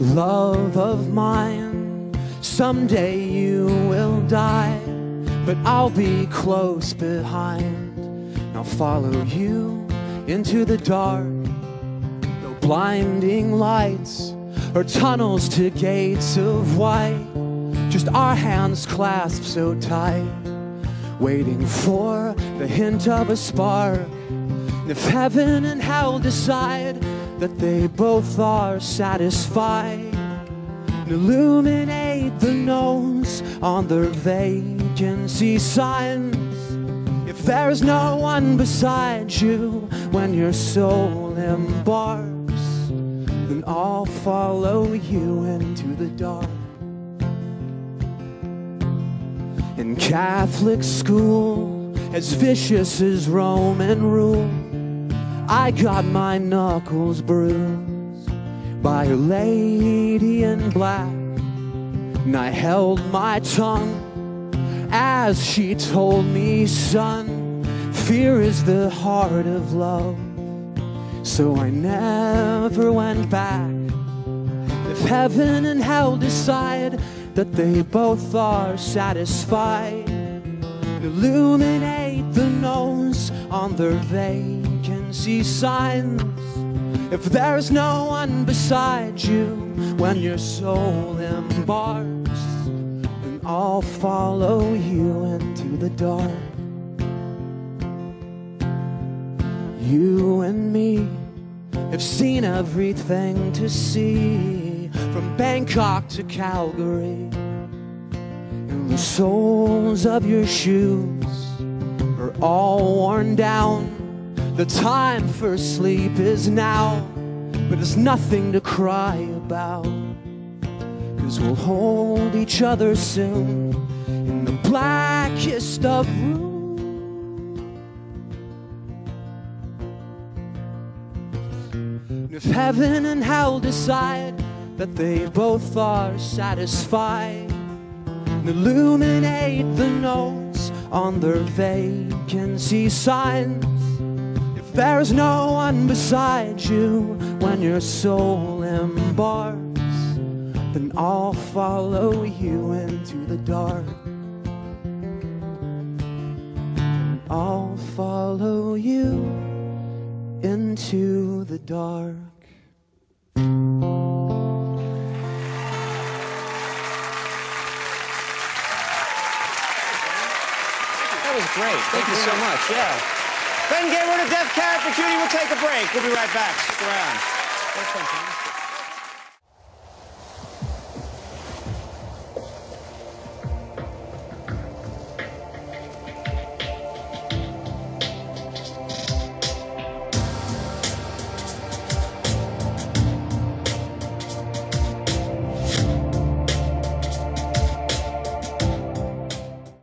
love of mine. Someday you will die, but I'll be close behind. I'll follow you into the dark. No blinding lights or tunnels to gates of white. Just our hands clasped so tight, waiting for the hint of a spark. If heaven and hell decide that they both are satisfied, and illuminate the notes on their vacancy signs. If there's no one beside you when your soul embarks, then I'll follow you into the dark. In Catholic school, as vicious as Roman rule, I got my knuckles bruised by a lady in black. And I held my tongue as she told me, son, fear is the heart of love. So I never went back. If heaven and hell decide that they both are satisfied, illuminate the nose on their vacancy signs. If there's no one beside you when your soul embarks, then I'll follow you into the dark. You and me have seen everything to see from Bangkok to Calgary. And the soles of your shoes are all worn down. The time for sleep is now, but there's nothing to cry about. Cause we'll hold each other soon in the blackest of rooms. And if heaven and hell decide that they both are satisfied, and illuminate the notes on their vacancy signs. If there's no one beside you when your soul embarks, then I'll follow you into the dark. I'll follow you into the dark. That was great. Thank you so much. Yeah. Ben Gibbard of Death Cab for Cutie will take a break. We'll be right back. Stick around.